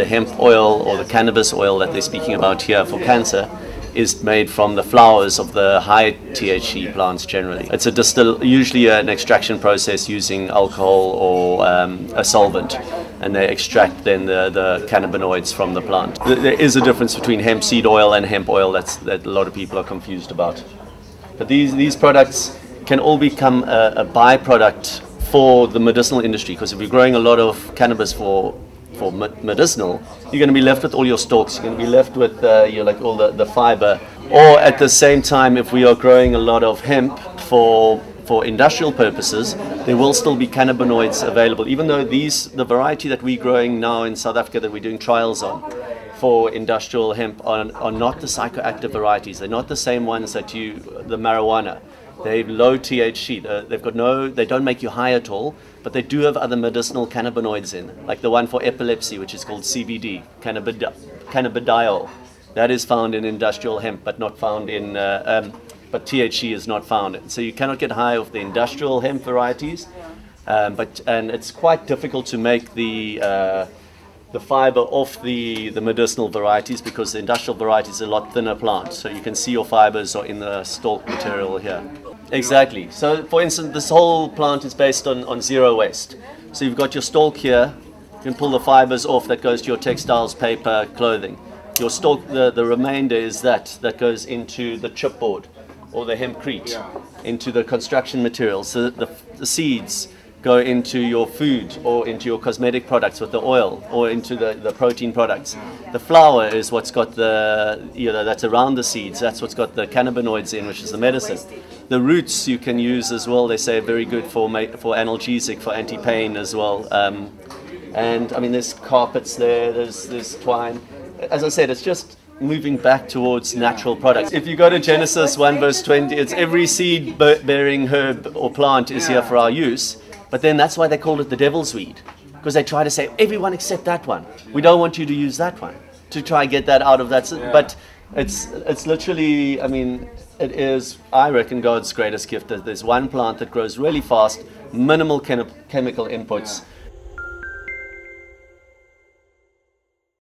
The hemp oil or the cannabis oil that they're speaking about here for cancer is made from the flowers of the high THC plants generally. It's a distill, usually an extraction process using alcohol or um, a solvent, and they extract then the, the cannabinoids from the plant. There is a difference between hemp seed oil and hemp oil that's, that a lot of people are confused about. But these, these products can all become a, a byproduct for the medicinal industry because if you're growing a lot of cannabis for for medicinal, you're going to be left with all your stalks. You're going to be left with uh, your like all the, the fiber. Or at the same time, if we are growing a lot of hemp for for industrial purposes, there will still be cannabinoids available. Even though these the variety that we're growing now in South Africa that we're doing trials on for industrial hemp are, are not the psychoactive varieties. They're not the same ones that you the marijuana. They've low THC. They've got no. They don't make you high at all but they do have other medicinal cannabinoids in, like the one for epilepsy, which is called CBD, cannabidiol. That is found in industrial hemp, but not found in, uh, um, but THC is not found. So you cannot get high off the industrial hemp varieties, um, but and it's quite difficult to make the uh, the fiber off the, the medicinal varieties because the industrial varieties are a lot thinner plant. So you can see your fibers are in the stalk material here. Exactly. So, for instance, this whole plant is based on, on zero waste. So you've got your stalk here. You can pull the fibers off that goes to your textiles, paper, clothing. Your stalk, the, the remainder is that that goes into the chipboard or the hempcrete, into the construction materials. So the, the seeds go into your food or into your cosmetic products with the oil or into the, the protein products. The flower is what's got the, you know, that's around the seeds. That's what's got the cannabinoids in, which is the medicine. The roots you can use as well. They say are very good for, for analgesic, for anti-pain as well. Um, and I mean, there's carpets there, there's, there's twine. As I said, it's just moving back towards natural products. If you go to Genesis 1 verse 20, it's every seed bearing herb or plant is here for our use. But then that's why they called it the devil's weed, because they try to say, everyone except that one. We don't want you to use that one to try and get that out of that. Yeah. But it's, it's literally, I mean, it is, I reckon, God's greatest gift that there's one plant that grows really fast, minimal chem- chemical inputs. Yeah